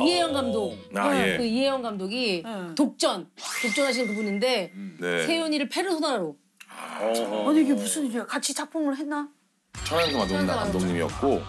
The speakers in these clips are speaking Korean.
이혜영 감독. 아, 예. 그 이혜영 감독이 독전, 독전하신 그분인데 네. 세윤이를 페르소나로. 아 니 이게 무슨 일이야? 같이 작품을 했나? 천안성 감독 감독님이었고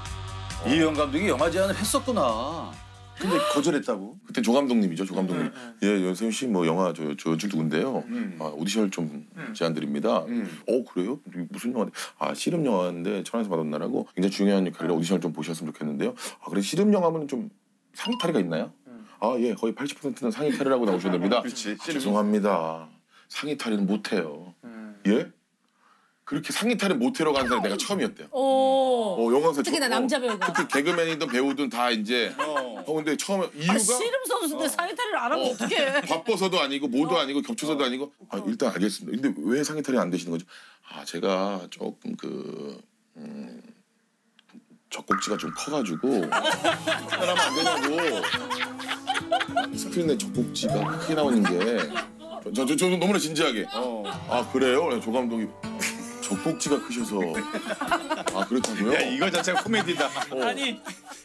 이혜영 감독이 영화 제안을 했었구나. 근데 거절했다고. 그때 조 감독님이죠, 조 감독님. 예, 연세윤 씨 뭐 영화 저, 저 연출 누군데요. 아, 오디션을 좀 제안 드립니다. 어 그래요? 무슨 영화인데? 아 씨름 영화인데 천안에서 받았나라고 굉장히 중요한 역할이라 오디션을 좀 보셨으면 좋겠는데요. 아 그래 씨름 영화면 좀 상위 탈의가 있나요? 아 예, 거의 80%는 상위 탈의라고 나오셔야 됩니다. 그렇지. 아, 죄송합니다. 상위 탈의는 못해요. 예? 그렇게 상위 탈의 못해러 간 사람이 내가 처음이었대요. 오. 어, 영화사 특히나 저- 남자 배우가. 특히 개그맨이든 배우든 다 이제 어, 근데 처음에 이유가 아, 씨름 선수인데 사회탈의를 안 하면 어떡해? 바빠서도 아니고 뭐도 아니고 겹쳐서도 아니고 아, 일단 알겠습니다. 근데 왜 상해탈이 안 되시는 거죠? 아 제가 조금 그 음, 젖꼭지가 좀 커가지고 하면 안 되냐고 스크린에 젖꼭지가 크게 나오는 게저 저, 저, 너무나 진지하게 아 그래요? 조 감독이 젖꼭지가 크셔서 아 그렇다고요? 야 이거 자체가 코미디다. 아니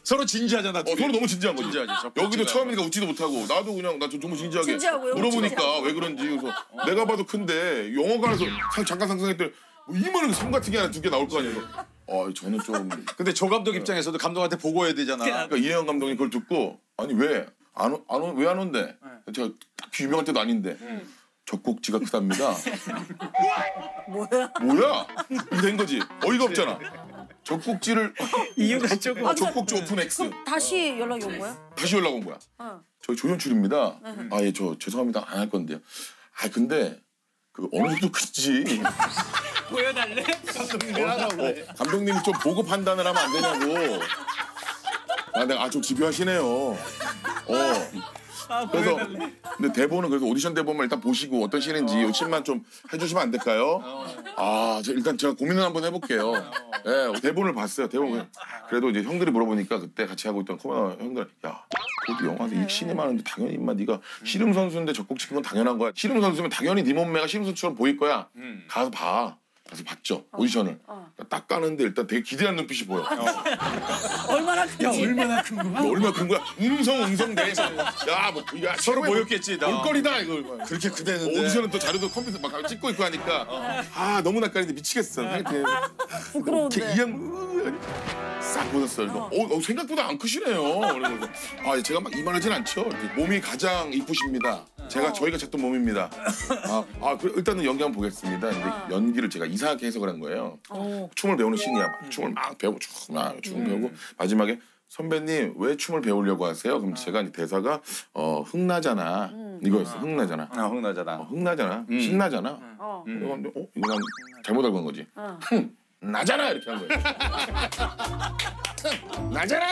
서로 진지하잖아. 어, 서로 너무 진지한 거지. 진지하지. 여기도 처음이니까 웃지도 못하고 나도 그냥 나 좀- 정말 진지하게 진지하고요, 물어보니까 진지하고. 왜 그런지 그래서 내가 봐도 큰데 영화관에서 상- 잠깐 상상했더니 뭐 이만한 섬 같은 게 하나 두 개 나올 거 아니에요. 어 저는 좀 근데 조 감독 입장에서도 감독한테 보고해야 되잖아. 그러니까 이혜영 감독님 그걸 듣고 아니 왜 안 안 왜 안 온대? 제가 딱히 유명할 때도 아닌데 젖꼭지가 크답니다. 뭐야? 뭐야? 이렇게 된 거지. 어이가 없잖아. 젖꼭지를 이유가 조금. 어, 젖꼭지 오픈 X 다시 연락이 온 거야? 다시 연락 온 거야. 어. 저 조연출입니다. 아 예 저 죄송합니다 안 할 건데요. 아 근데 그 어느 정도 크지. 보여달래? 감독님이 하라고. 어, 감독님이 좀 보고 판단을 하면 안 되냐고. 아 내가 아좀 집요하시네요. 어. 그래서 근데 대본은 그래서 오디션 대본만 일단 보시고 어떤 씬인지 욕심만 좀 해주시면 안 될까요? 아, 저 일단 제가 고민을 한번 해볼게요. 예, 대본을 봤어요. 대본 을 그래도 이제 형들이 물어보니까 그때 같이 하고 있던 코너 형들, 야, 그래도 영화에서 익신이 많은데 당연히 인마 네가 씨름 선수인데 적곡 치는 건 당연한 거야. 씨름 선수면 당연히 네 몸매가 씨름 선수처럼 보일 거야. 가서 봐. 가서 봤죠 오디션을 딱 가는데 일단 되게 기대하는 눈빛이 보여. 얼마나 큰지. 얼마나 큰 거야? 뭐 얼마 큰 거야? 웅성 웅성 대. 야뭐 야, 서로 최고의 모였겠지, 나. 볼거리다 이걸. 그렇게 크대는데. 오디션은 또 자료도 컴퓨터 막 찍고 있고 하니까 아 너무 낯가리는데 미치겠어. 하여튼 부끄러운데. 이렇게 이양 싹 보셨어요. 그래서 어, 어, 생각보다 안 크시네요. 그래서 아 제가 막 이만하진 않죠. 몸이 가장 이쁘십니다. 제가 저희가 찾던 몸입니다. 아, 아 그, 일단은 연기 한번 보겠습니다. 근데 연기를 제가 이상하게 해석을 한 거예요. 춤을 배우는 신이야. 막 춤을 막 배우고 춤막 춤을 배우고 마지막에 선배님 왜 춤을 배우려고 하세요? 그럼 제가 이제 대사가 어 흥나잖아 이거였어. 흥나잖아. 아 흥나잖아. 어, 흥나잖아. 신나잖아. 어. 이거 근데 어 이거 난 잘못 알고 한 거지. 흥 나잖아 이렇게 한 거예요. 흥 나잖아.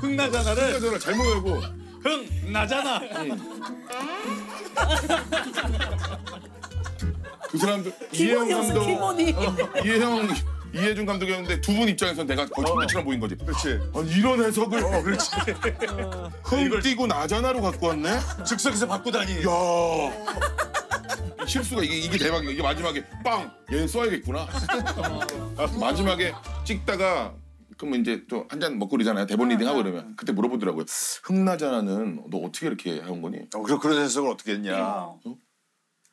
흥나잖아를 흥나잖아 잘못 알고. 흥 나잖아. 그 사람들 기본이었어 감독, 기본이. 이혜영 이혜준 감독이었는데 두 분 입장에서는 내가 거의 천재처럼 보인 거지. 그렇지. 아, 이런 해석을 어 그렇지. 흥 띄고 나잖아로 갖고 왔네. 즉석에서 받고 다니. 야. 실수가 이게 이게 대박이야. 이게 마지막에 빵. 얘는 써야겠구나. 마지막에 찍다가 그러면 이제 또 한 잔 먹고 그러잖아요. 대본 리딩 하고 그러면 그때 물어보더라고요. 흥나잖아는 너 어떻게 이렇게 해온 거니? 어, 그럼 그런 해석을 어떻게 했냐?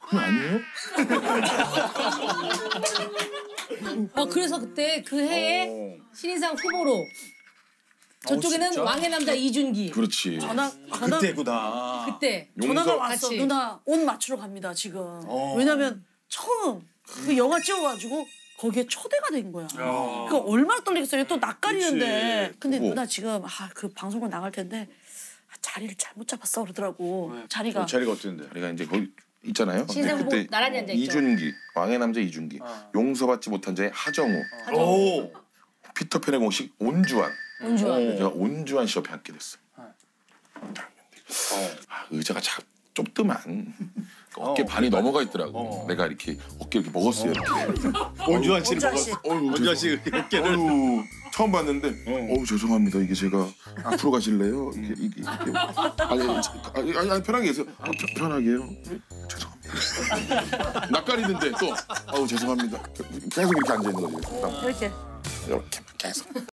흥 아니에요? 어 그래서 그때 그 해에 어. 신인상 후보로 저쪽에는 진짜? 왕의 남자 이준기 그렇지. 전화 전화 그때구나. 그때 전화가 용서- 왔어. 같이. 누나 옷 맞추러 갑니다 지금. 왜냐면 처음 그 영화 찍어가지고 거기에 초대가 된 거야. 그 얼마나 떨리겠어요. 또 낯가리는데. 그치. 근데 그거. 누나 지금 아 그 방송을 나갈 텐데 아, 자리를 잘못 잡았어 그러더라고. 자리가. 자리가 어땠는데? 우리가 이제 거기 있잖아요. 신상 후보 그때 나란히 앉아 있죠. 이준기 왕의 남자 이준기 용서받지 못한 자의 하정우 오. 피터팬의 공식 온주환 온주환. 제가 온주환 씨 옆에 앉게 됐어. 아, 의자가 자, 좁더만 어깨 반이 넘어가 있더라고. 내가 이렇게 어깨 이렇게 먹었어요. 이렇게. 온주환 씨를 온주환 씨. 먹었어. 온주환 씨 어깨를. 어휴, 처음 봤는데 어 우 죄송합니다. 이게 제가 앞으로 가실래요? 이게 이게 이게 아니 아니, 아니, 아니 편하게 계세요. 아, 편- 편하게요. 죄송합니다. 낯가리는데 또 어우 죄송합니다. 계속 이렇게 앉아 있는 거지. 이렇게. 이렇게 계속.